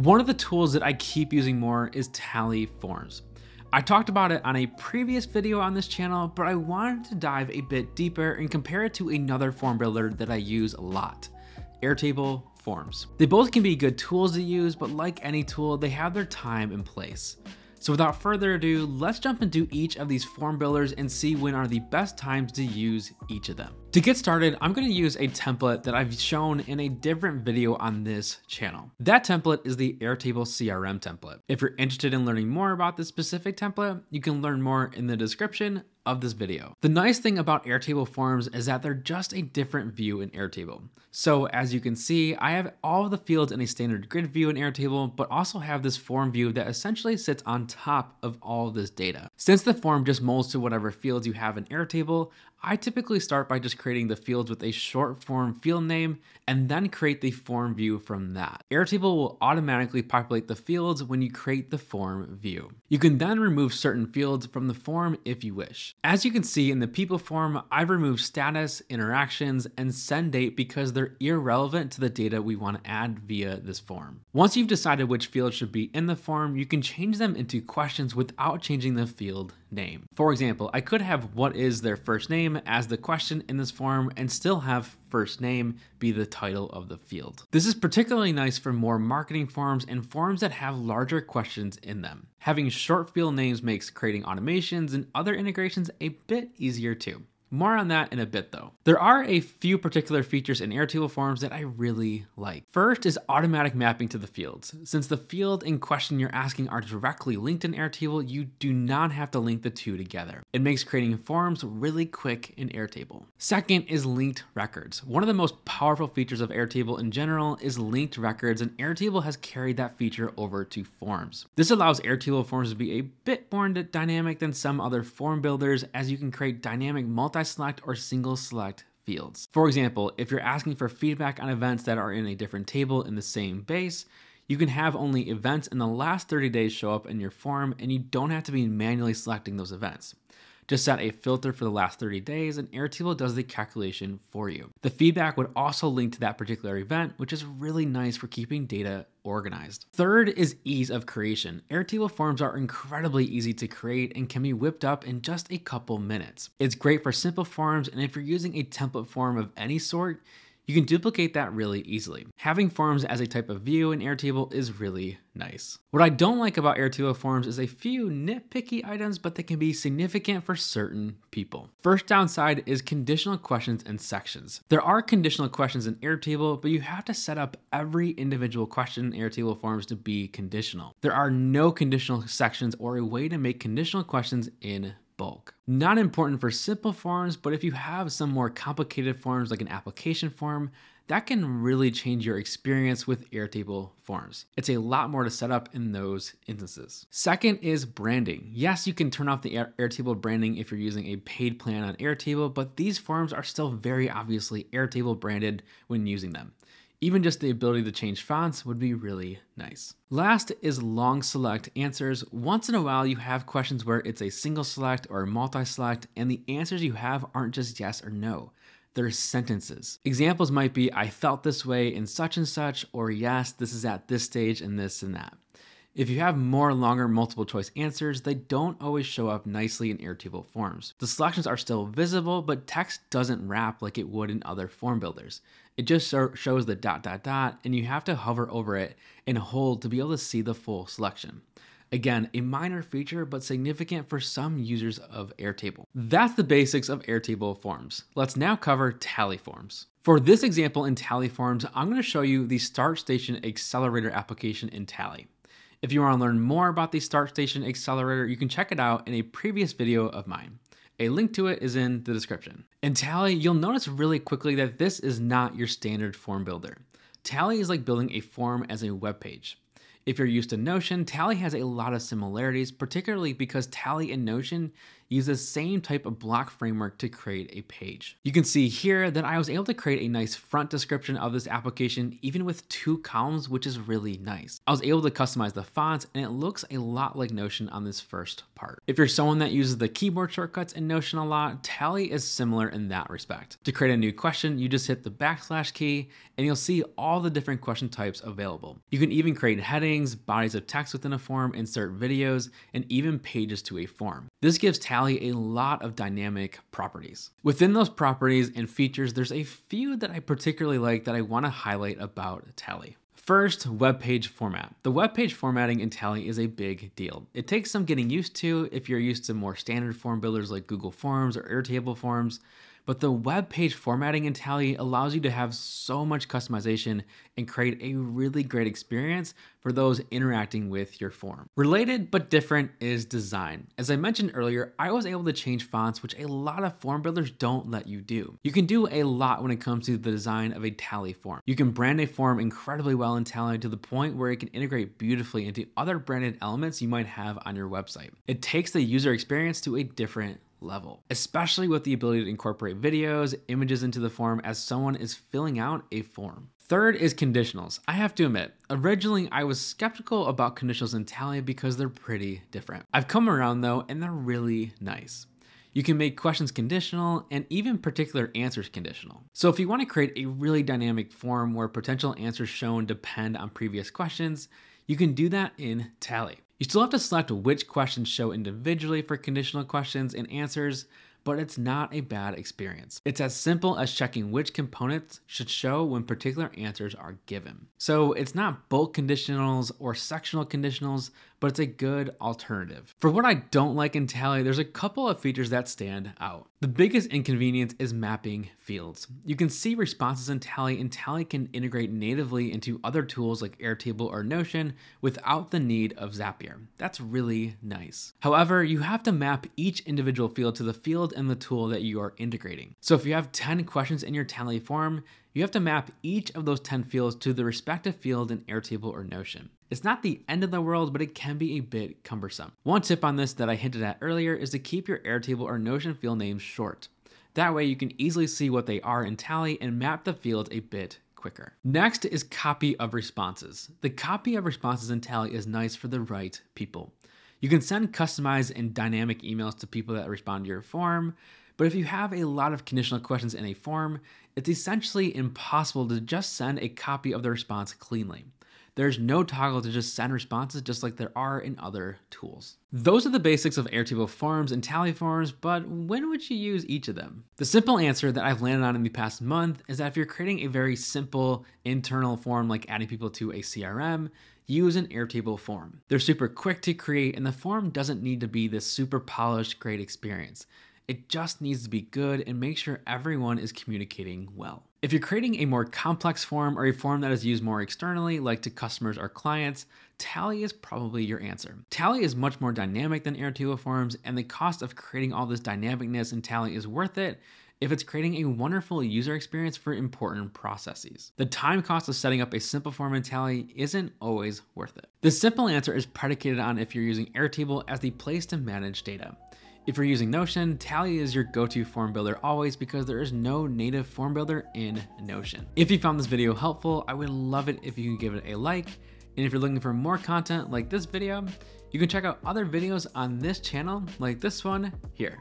One of the tools that I keep using more is Tally Forms. I talked about it on a previous video on this channel, but I wanted to dive a bit deeper and compare it to another form builder that I use a lot, Airtable Forms. They both can be good tools to use, but like any tool, they have their time and place. So without further ado, let's jump into each of these form builders and see when are the best times to use each of them. To get started, I'm gonna use a template that I've shown in a different video on this channel. That template is the Airtable CRM template. If you're interested in learning more about this specific template, you can learn more in the description of this video. The nice thing about Airtable forms is that they're just a different view in Airtable. So as you can see, I have all the fields in a standard grid view in Airtable, but also have this form view that essentially sits on top of all of this data. Since the form just molds to whatever fields you have in Airtable, I typically start by just creating the fields with a short form field name and then create the form view from that. Airtable will automatically populate the fields when you create the form view. You can then remove certain fields from the form if you wish. As you can see in the people form, I've removed status, interactions, and send date because they're irrelevant to the data we want to add via this form. Once you've decided which fields should be in the form, you can change them into questions without changing the field name. For example, I could have what is their first name as the question in this form and still have first name be the title of the field. This is particularly nice for more marketing forms and forms that have larger questions in them. Having short field names makes creating automations and other integrations a bit easier too. More on that in a bit though. There are a few particular features in Airtable forms that I really like. First is automatic mapping to the fields. Since the field in question you're asking are directly linked in Airtable, you do not have to link the two together. It makes creating forms really quick in Airtable. Second is linked records. One of the most powerful features of Airtable in general is linked records and Airtable has carried that feature over to forms. This allows Airtable forms to be a bit more dynamic than some other form builders as you can create dynamic multi multi-select or single select fields. For example, if you're asking for feedback on events that are in a different table in the same base, you can have only events in the last 30 days show up in your form and you don't have to be manually selecting those events. Just set a filter for the last 30 days and Airtable does the calculation for you. The feedback would also link to that particular event, which is really nice for keeping data organized. Third is ease of creation. Airtable forms are incredibly easy to create and can be whipped up in just a couple minutes. It's great for simple forms and if you're using a template form of any sort, you can duplicate that really easily. Having forms as a type of view in Airtable is really nice. What I don't like about Airtable forms is a few nitpicky items, but they can be significant for certain people. First downside is conditional questions and sections. There are conditional questions in Airtable, but you have to set up every individual question in Airtable forms to be conditional. There are no conditional sections or a way to make conditional questions in bulk. Not important for simple forms, but if you have some more complicated forms like an application form, that can really change your experience with Airtable forms. It's a lot more to set up in those instances. Second is branding. Yes, you can turn off the Airtable branding if you're using a paid plan on Airtable, but these forms are still very obviously Airtable branded when using them. Even just the ability to change fonts would be really nice. Last is long select answers. Once in a while, you have questions where it's a single select or a multi-select, and the answers you have aren't just yes or no. They're sentences. Examples might be, I felt this way in such and such, or yes, this is at this stage and this and that. If you have more longer multiple choice answers, they don't always show up nicely in Airtable forms. The selections are still visible, but text doesn't wrap like it would in other form builders. It just shows the dot dot dot, and you have to hover over it and hold to be able to see the full selection. Again, a minor feature, but significant for some users of Airtable. That's the basics of Airtable forms. Let's now cover Tally forms. For this example in Tally forms, I'm gonna show you the Start Station Accelerator application in Tally. If you want to learn more about the Start Station Accelerator, you can check it out in a previous video of mine. A link to it is in the description. In Tally, you'll notice really quickly that this is not your standard form builder. Tally is like building a form as a web page. If you're used to Notion, Tally has a lot of similarities, particularly because Tally and Notion use the same type of block framework to create a page. You can see here that I was able to create a nice front description of this application even with two columns, which is really nice. I was able to customize the fonts and it looks a lot like Notion on this first part. If you're someone that uses the keyboard shortcuts in Notion a lot, Tally is similar in that respect. To create a new question, you just hit the backslash key and you'll see all the different question types available. You can even create headings, bodies of text within a form, insert videos, and even pages to a form. This gives Tally a lot of dynamic properties. Within those properties and features, there's a few that I particularly like that I want to highlight about Tally. First, web page format. The web page formatting in Tally is a big deal. It takes some getting used to if you're used to more standard form builders like Google Forms or Airtable Forms, but the web page formatting in Tally allows you to have so much customization and create a really great experience for those interacting with your form. Related but different is design. As I mentioned earlier, I was able to change fonts, which a lot of form builders don't let you do. You can do a lot when it comes to the design of a Tally form. You can brand a form incredibly well in Tally to the point where it can integrate beautifully into other branded elements you might have on your website. It takes the user experience to a different level, especially with the ability to incorporate videos, images into the form as someone is filling out a form. Third is conditionals. I have to admit, originally I was skeptical about conditionals in Tally because they're pretty different. I've come around though, and they're really nice. You can make questions conditional and even particular answers conditional. So if you want to create a really dynamic form where potential answers shown depend on previous questions, you can do that in Tally. You still have to select which questions show individually for conditional questions and answers, but it's not a bad experience. It's as simple as checking which components should show when particular answers are given. So it's not bulk conditionals or sectional conditionals, but it's a good alternative. For what I don't like in Tally, there's a couple of features that stand out. The biggest inconvenience is mapping fields. You can see responses in Tally, and Tally can integrate natively into other tools like Airtable or Notion without the need of Zapier. That's really nice. However, you have to map each individual field to the field and the tool that you are integrating. So if you have 10 questions in your Tally form, you have to map each of those 10 fields to the respective field in Airtable or Notion. It's not the end of the world, but it can be a bit cumbersome. One tip on this that I hinted at earlier is to keep your Airtable or Notion field names short. That way you can easily see what they are in Tally and map the fields a bit quicker. Next is copy of responses. The copy of responses in Tally is nice for the right people. You can send customized and dynamic emails to people that respond to your form, but if you have a lot of conditional questions in a form, it's essentially impossible to just send a copy of the response cleanly. There's no toggle to just send responses just like there are in other tools. Those are the basics of Airtable forms and Tally forms, but when would you use each of them? The simple answer that I've landed on in the past month is that if you're creating a very simple internal form like adding people to a CRM, use an Airtable form. They're super quick to create and the form doesn't need to be this super polished, great experience. It just needs to be good and make sure everyone is communicating well. If you're creating a more complex form or a form that is used more externally, like to customers or clients, Tally is probably your answer. Tally is much more dynamic than Airtable forms, and the cost of creating all this dynamicness in Tally is worth it if it's creating a wonderful user experience for important processes. The time cost of setting up a simple form in Tally isn't always worth it. The simple answer is predicated on if you're using Airtable as the place to manage data. If you're using Notion, Tally is your go-to form builder always because there is no native form builder in Notion. If you found this video helpful, I would love it if you could give it a like. And if you're looking for more content like this video, you can check out other videos on this channel like this one here.